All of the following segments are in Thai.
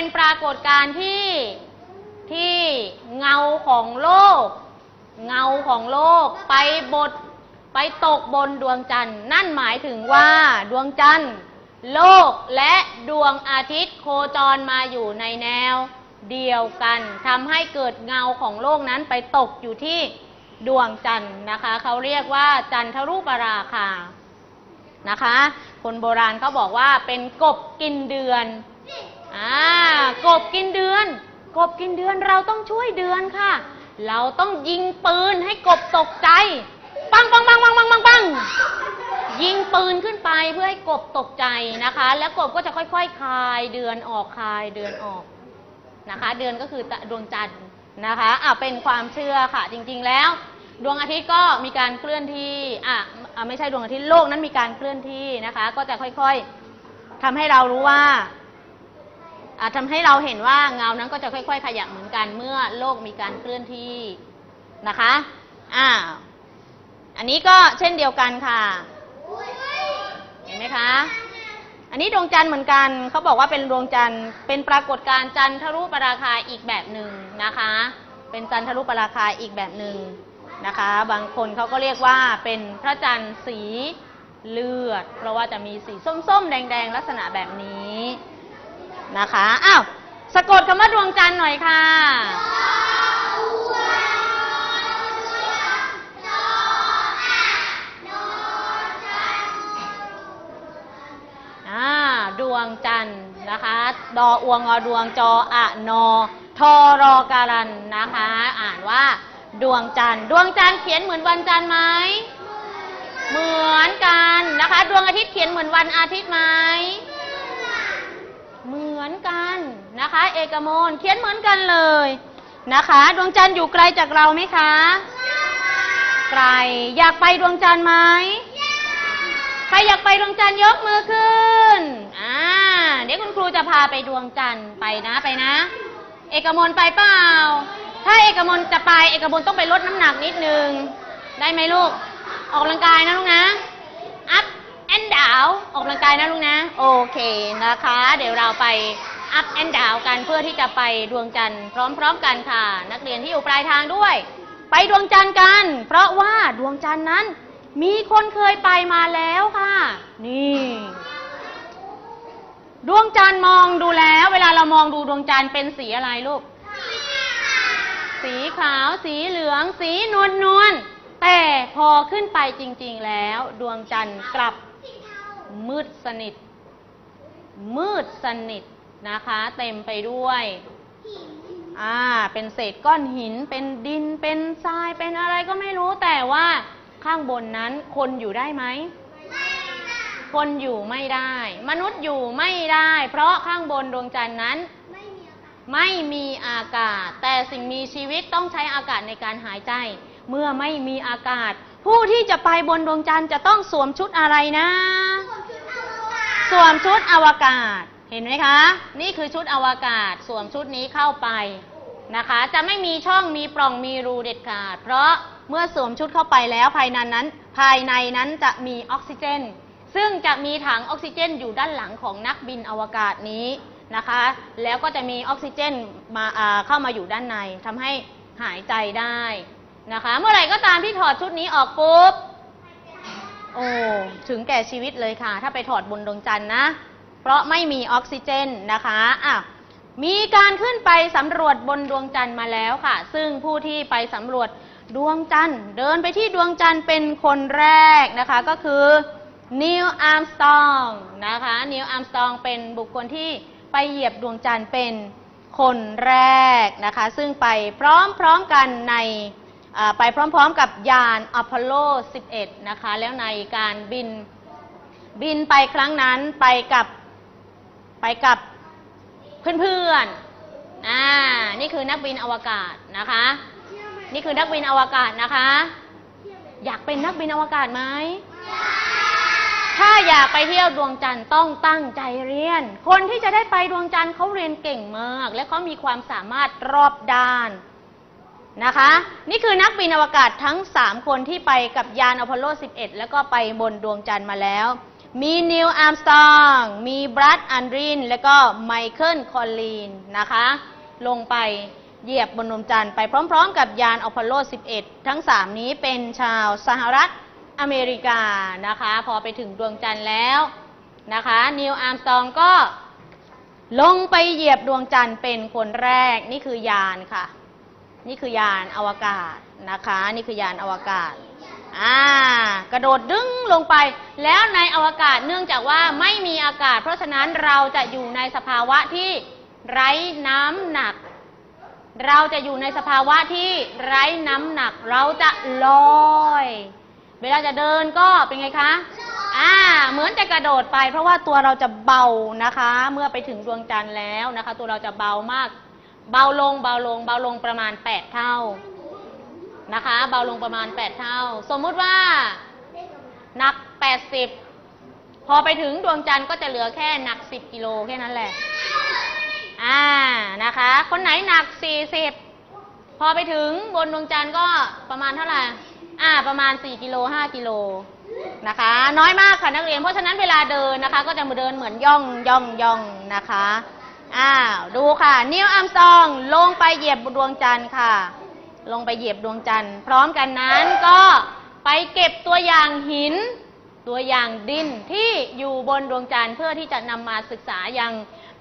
เป็นปรากฏการณ์ที่ที่เงาของโลก เงาของโลกไปบดไปตกบนดวงจันทร์ นั่นหมายถึงว่าดวงจันทร์ โลกและดวงอาทิตย์โคจรมาอยู่ในแนว เดียวกันทำให้เกิดเงาของโลกนั้นไปตกอยู่ที่ดวงจันทร์นะคะ เขาเรียกว่าจันทรุปราคานะคะ คนโบราณเขาบอกว่าเป็นกบกินเดือน อ่ากบกินเดือน กบกินเดือนเราต้องช่วยเดือนค่ะ เราต้องยิงปืนให้กบตกใจ ปังปังปังปังปังปังปังยิงปืนขึ้นไปเพื่อให้กบตกใจนะคะ แล้วกบก็จะค่อยๆคายเดือนออกคายเดือนออกนะคะ เดือนก็คือดวงจันทร์นะคะอะเป็นความเชื่อค่ะ จริง ๆแล้ว ดวงอาทิตย์ก็มีการเคลื่อนที่อะไม่ใช่ดวงอาทิตย์โลกนั้นมีการเคลื่อนที่นะคะ ก็จะค่อยๆทำให้เรารู้ว่า ทำให้เราเห็นว่าเงานั้นก็จะค่อย ๆ ขยับเหมือนกันเมื่อโลกมีการเคลื่อนที่นะคะอ่าอันนี้ก็เช่นเดียวกันค่ะ เห็นไหมคะ อันนี้ดวงจันทร์เหมือนกันเขาบอกว่าเป็นดวงจันทร์เป็นปรากฏการณ์จันทรุปราคาอีกแบบหนึ่งนะคะ เป็นจันทรุปราคาอีกแบบหนึ่งนะคะ บางคนเขาก็เรียกว่าเป็นพระจันทร์สีเลือด เพราะว่าจะมีสีส้มๆ แดง ๆ ลักษณะแบบนี้ นะคะอ้าวสะกดคำว่าดวงจันทร์หน่อยค่ะดวงจันทร์นะคะ ดออวงอดวงจออะนอทอรอการันนะคะ อ่านว่า ดวงจันทร์ ดวงจันทร์เขียนเหมือนวันจันทร์ไหมเหมือนกันนะคะ ดวงอาทิตย์เขียนเหมือนวันอาทิตย์ไหม มือนกันนะคะ เอกมลเขียนเหมือนกันเลยนะคะ ดวงจันทร์อยู่ไกลจากเราไหมคะไกลอยากไปดวงจันทร์ไหมใครอยากไปดวงจันทร์ยกมือขึ้นอ่าเดี๋ยวคุณครูจะพาไปดวงจันทร์ไปนะไปนะ เอกมลไปเปล่า ถ้าเอกมลจะไปเอกมลต้องไปลดน้ำหนักนิดนึง ได้ไหมลูก ออกกำลังกายนะลูกนะ up and down ออกกำลังกายนะลูกนะ โอเคนะคะ เดี๋ยวเราไป up and down กันเพื่อที่จะไปดวงจันทร์พร้อมๆกันค่ะ นักเรียนที่อยู่ปลายทางด้วย ไปดวงจันทร์กัน เพราะว่าดวงจันทร์นั้น มีคนเคยไปมาแล้วค่ะ นี่ ดวงจันทร์มองดูแล้ว เวลาเรามองดูดวงจันทร์เป็นสีอะไรลูก สีขาว สีเหลือง สีนวลนวลแต่พอขึ้นไปจริง ๆ แล้ว ดวงจันทร์กลับ มืดสนิท มืดสนิทนะคะ เต็มไปด้วยอ่าเป็นเศษก้อนหินเป็นดินเป็นทรายเป็นอะไรก็ไม่รู้แต่ว่าข้างบนนั้นคนอยู่ได้ไหมคนอยู่ไม่ได้ มนุษย์อยู่ไม่ได้ เพราะข้างบนดวงจันทร์นั้น ไม่มีอากาศ แต่สิ่งมีชีวิตต้องใช้อากาศในการหายใจ เมื่อไม่มีอากาศ ผู้ที่จะไปบนดวงจันทร์จะต้องสวมชุดอะไรนะสวม สวมชุดอวกาศ เห็นไหมคะ นี่คือชุดอวกาศ สวมชุดนี้เข้าไปนะคะ จะไม่มีช่องมีปล่องมีรูเด็ดขาด เพราะเมื่อสวมชุดเข้าไปแล้วภายในนั้น ภายในนั้นจะมีออกซิเจน ซึ่งจะมีถังออกซิเจนอยู่ด้านหลังของนักบินอวกาศนี้นะคะ แล้วก็จะมีออกซิเจนมาาเข้ามาอยู่ด้านในทำให้หายใจได้นะคะ เมื่อไหร่ก็ตามที่ถอดชุดนี้ออกปุ๊บ อ้ถึงแก่ชีวิตเลยค่ะ ถ้าไปถอดบนดวงจันทร์นะ เพราะไม่มีออกซิเจนนะคะอะมีการขึ้นไปสำรวจบนดวงจันทร์มาแล้วค่ะ ซึ่งผู้ที่ไปสำรวจดวงจันทร์ เดินไปที่ดวงจันทร์เป็นคนแรกนะคะก็คือนีล อาร์มสตรองนะคะนีล อาร์มสตรองเป็นบุคคลที่ไปเหยียบดวงจันทร์เป็นคนแรกนะคะ ซึ่งไปพร้อมๆกันใน ไปพร้อมๆกับยานอพอลโล 11 นะคะ แล้วในการบินบินไปครั้งนั้นไปกับไปกับเพื่อนๆอ่านี่คือนักบินอวกาศนะคะ นี่คือนักบินอวกาศนะคะ อยากเป็นนักบินอวกาศไหมถ้าอยากไปเที่ยวดวงจันทร์ต้องตั้งใจเรียน คนที่จะได้ไปดวงจันทร์เขาเรียนเก่งมาก และเขามีความสามารถรอบด้าน นะคะ นี่คือนักบินอวกาศทั้ง 3 คนที่ไปกับยานอพอลโล 11 แล้วก็ไปบนดวงจันทร์มาแล้ว มีนีล อาร์มสตรองมีบัซ อัลดริน แล้วก็ไมเคิลคอลลินส์นะคะ ลงไปเหยียบบนดวงจันทร์ไปพร้อมๆ กับยานอพอลโล 11 ทั้ง 3 นี้เป็นชาวสหรัฐอเมริกานะคะ พอไปถึงดวงจันทร์แล้วนะคะนีล อาร์มสตรองก็ลงไปเหยียบดวงจันทร์เป็นคนแรกนี่คือยานค่ะ นี่คือยานอวกาศนะคะ นี่คือยานอวกาศอ่ากระโดดดึงลงไป แล้วในอวกาศเนื่องจากว่าไม่มีอากาศ เพราะฉะนั้นเราจะอยู่ในสภาวะที่ไร้น้ำหนัก เราจะอยู่ในสภาวะที่ไร้น้ำหนัก เราจะลอย เวลาจะเดินก็เป็นไงคะอ่าเหมือนจะกระโดดไป เพราะว่าตัวเราจะเบานะคะ เมื่อไปถึงดวงจันทร์แล้วนะคะ ตัวเราจะเบามาก เบาลงเบาลงเบาลงประมาณ 8 เท่านะคะ เบาลงประมาณ 8 เท่า สมมุติว่าหนัก 80 พอไปถึงดวงจันทร์ก็จะเหลือแค่หนัก 10 กิโลแค่นั้นแหละอ่านะคะ คนไหนหนัก 40 พอไปถึงบนดวงจันทร์ก็ประมาณเท่าไหร่อ่าประมาณ 4 กิโล 5 กิโลนะคะ น้อยมากค่ะนักเรียนเพราะฉะนั้นเวลาเดินนะคะ ก็จะมาเดินเหมือนย่องย่องย่องนะคะ อ้าวดูค่ะ นิวอัมสตองลงไปเหยียบดวงจันทร์ค่ะ ลงไปเหยียบดวงจันทร์ พร้อมกันนั้นก็ไปเก็บตัวอย่างหิน ตัวอย่างดินที่อยู่บนดวงจันทร์เพื่อที่จะนำมาศึกษายัง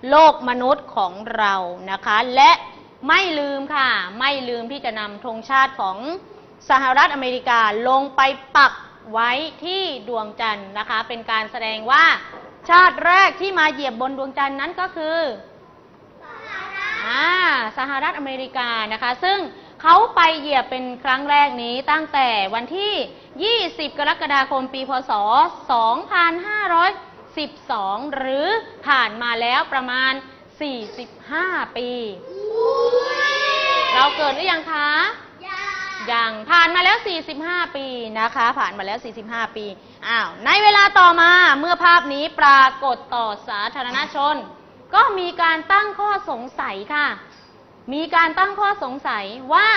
โลกมนุษย์ของเรานะคะ และไม่ลืมค่ะ ไม่ลืมที่จะนำธงชาติของสหรัฐอเมริกาลงไปปักไว้ที่ดวงจันทร์นะคะ เป็นการแสดงว่าชาติแรกที่มาเหยียบบนดวงจันทร์นั้นก็คือ อ่าสหรัฐอเมริกานะคะ ซึ่งเขาไปเหยียบเป็นครั้งแรกนี้ตั้งแต่วันที่ 20 กรกฎาคมปี พศ 2512 หรือผ่านมาแล้วประมาณ 45 ปี เราเกิดหรือยังคะยังผ่านมาแล้ว 45 ปีนะคะ ผ่านมาแล้ว 45 ปี อ้าว ในเวลาต่อมาเมื่อภาพนี้ปรากฏต่อสาธารณชน ก็มีการตั้งข้อสงสัยค่ะ มีการตั้งข้อสงสัยว่า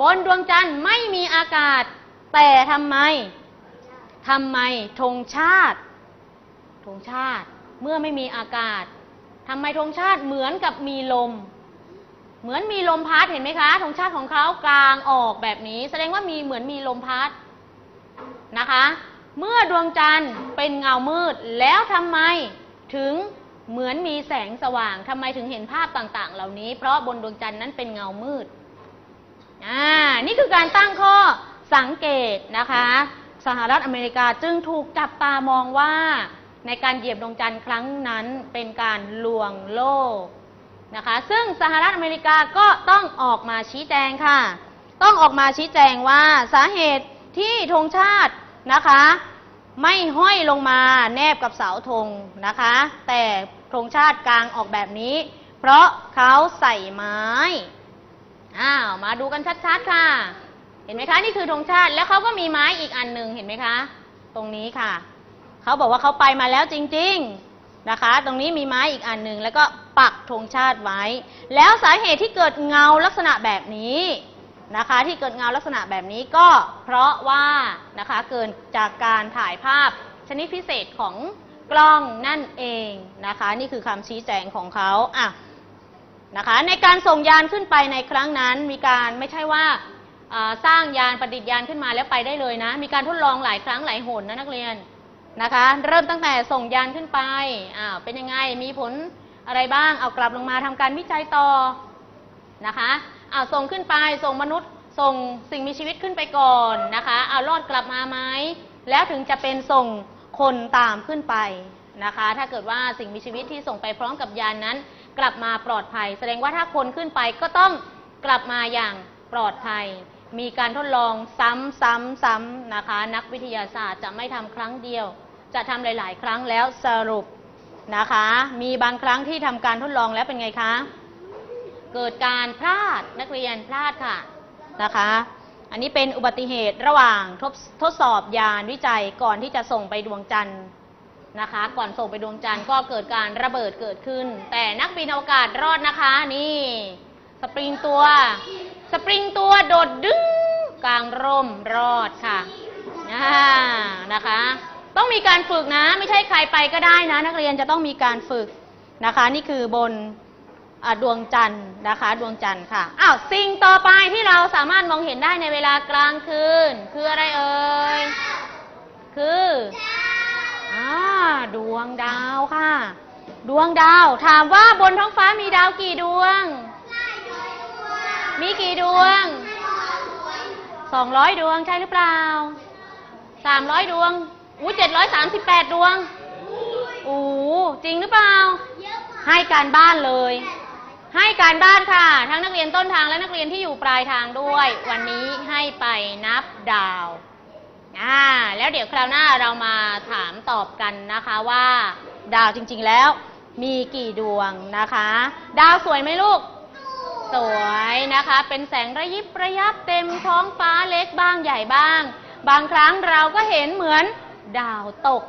บนดวงจันทร์ไม่มีอากาศ แต่ทำไมทำไมธงชาติธงชาติเมื่อไม่มีอากาศทำไมธงชาติเหมือนกับมีลม เหมือนมีลมพัดเห็นไหมคะธงชาติของเขากลางออกแบบนี้ แสดงว่ามีเหมือนมีลมพัดนะคะ เมื่อดวงจันทร์เป็นเงามืด แล้วทำไมถึง เหมือนมีแสงสว่างทำไมถึงเห็นภาพต่างๆ เหล่านี้ เพราะบนดวงจันทร์นั้นเป็นเงามืดอ่านี่คือการตั้งข้อสังเกตนะคะ สหรัฐอเมริกาจึงถูกจับตามองว่า ในการเหยียบดวงจันทร์ครั้งนั้นเป็นการลวงโลกนะคะ ซึ่งสหรัฐอเมริกาก็ต้องออกมาชี้แจงค่ะ ต้องออกมาชี้แจงว่าสาเหตุที่ธงชาตินะคะ ไม่ห้อยลงมาแนบกับเสาธงนะคะ แต่ ธงชาติกลางออกแบบนี้ เพราะเขาใส่ไม้ อ้าว มาดูกันชัดๆค่ะ เห็นไหมคะ นี่คือธงชาติแล้วเขาก็มีไม้อีกอันหนึ่งเห็นไหมคะ ตรงนี้ค่ะ เขาบอกว่าเขาไปมาแล้วจริง ๆนะคะ ตรงนี้มีไม้อีกอันหนึ่งแล้วก็ปักธงชาติไว้ แล้วสาเหตุที่เกิดเงาลักษณะแบบนี้นะคะ ที่เกิดเงาลักษณะแบบนี้ก็เพราะว่านะคะเกิดจากการถ่ายภาพชนิดพิเศษของ กล้องนั่นเองนะคะ นี่คือคำชี้แจงของเขาอะนะคะในการส่งยานขึ้นไปในครั้งนั้นมีการไม่ใช่ว่าสร้างยานประดิษฐ์ยานขึ้นมาแล้วไปได้เลยนะ มีการทดลองหลายครั้งหลายหนนะนักเรียนนะคะ เริ่มตั้งแต่ส่งยานขึ้นไปอ้าวเป็นยังไงมีผลอะไรบ้างเอากลับลงมาทำการวิจัยต่อนะคะเอาส่งขึ้นไปส่งมนุษย์ส่งสิ่งมีชีวิตขึ้นไปก่อนนะคะเอารอดกลับมาไหมแล้วถึงจะเป็นส่ง คนตามขึ้นไปนะคะ ถ้าเกิดว่าสิ่งมีชีวิตที่ส่งไปพร้อมกับยานนั้น กลับมาปลอดภัย แสดงว่าถ้าคนขึ้นไปก็ต้องกลับมาอย่างปลอดภัย มีการทดลองซ้ำซ้ำซ้ำนะคะ นักวิทยาศาสตร์จะไม่ทำครั้งเดียว จะทำหลาย ๆ ครั้งแล้วสรุปนะคะ มีบางครั้งที่ทำการทดลองแล้วเป็นไงคะ เกิดการพลาดนักเรียนพลาดค่ะนะคะ อันนี้เป็นอุบัติเหตุระหว่างทดทดสอบยานวิจัยก่อนที่จะส่งไปดวงจันทร์นะคะ ก่อนส่งไปดวงจันทร์ก็เกิดการระเบิดเกิดขึ้น แต่นักบินอวกาศรอดนะคะ นี่ สปริงตัว สปริงตัวโดดดึงกลางร่มรอดค่ะอ่นะคะ ต้องมีการฝึกนะ ไม่ใช่ใครไปก็ได้นะ นักเรียนจะต้องมีการฝึกนะคะ นี่คือบน ดวงจันทร์นะคะ ดวงจันทร์ค่ะอ้าวสิ่งต่อไปที่เราสามารถมองเห็นได้ในเวลากลางคืน คืออะไรเอ่ยคืออ่าดวงดาวค่ะ ดวงดาวถามว่าบนท้องฟ้ามีดาวกี่ดวง มีกี่ดวงสองร้อยดวงใช่หรือเปล่าสามร้อยดวงอู้เจ็ดร้อยสามสิบแปดดวงอู้จริงหรือเปล่า ให้การบ้านเลย ให้การบ้านค่ะ ทั้งนักเรียนต้นทางและนักเรียนที่อยู่ปลายทางด้วย วันนี้ให้ไปนับดาวอ่าแล้วเดี๋ยวคราวหน้าเรามาถามตอบกันนะคะว่า ดาวจริง ๆแล้ว มีกี่ดวงนะคะ ดาวสวยไหมลูก สวยนะคะ เป็นแสงระยิบระยับเต็มท้องฟ้าเล็กบ้างใหญ่บ้าง บางครั้งเราก็เห็นเหมือนดาวตก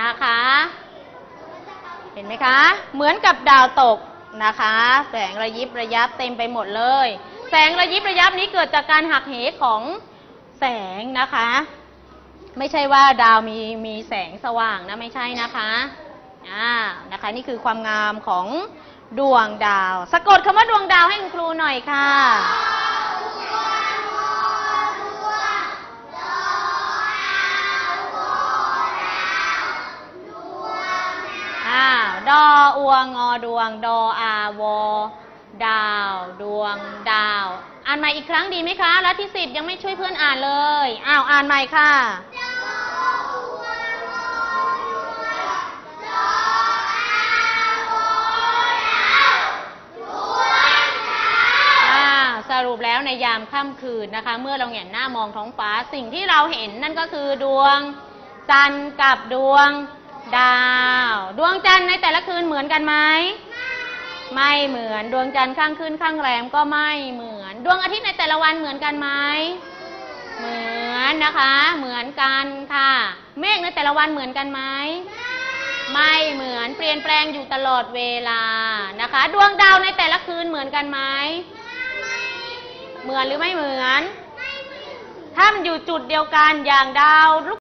นะคะ เห็นไหมคะ เหมือนกับดาวตก นะคะ แสงระยิบระยับเต็มไปหมดเลย แสงระยิบระยับนี้เกิดจากการหักเหของแสงนะคะ ไม่ใช่ว่าดาวมีมีแสงสว่างนะไม่ใช่นะคะอ่านะคะ นี่คือความงามของดวงดาว สะกดคำว่าดวงดาวให้คุณครูหน่อยค่ะอ้า ดออวงอดวง ดออาวอดาว ดวง ดาว อ่านใหม่อีกครั้งดีไหมคะรัฐสิทธิ์ยังไม่ช่วยเพื่อนอ่านเลย อ้าว อ่านใหม่ค่ะสรุปแล้วในยามค่ำคืนนะคะ เมื่อเราเหงนหน้ามองท้องฟ้า สิ่งที่เราเห็นนั่นก็คือดวงจันทร์กับดวง ดาว ดวงจันทร์ในแต่ละคืนเหมือนกันไหมไม่เหมือนดวงจันทร์ข้างคืนข้างแรมก็ไม่เหมือน ดวงอาทิตย์ในแต่ละวันเหมือนกันไหมเหมือนนะคะ เหมือนกันค่ะ เมฆในแต่ละวันเหมือนกันไหมไม่เหมือนเปลี่ยนแปลงอยู่ตลอดเวลานะคะ ดวงดาวในแต่ละคืนเหมือนกันไหมเหมือนหรือไม่เหมือน ถ้ามันอยู่จุดเดียวกันอย่างดาวลูก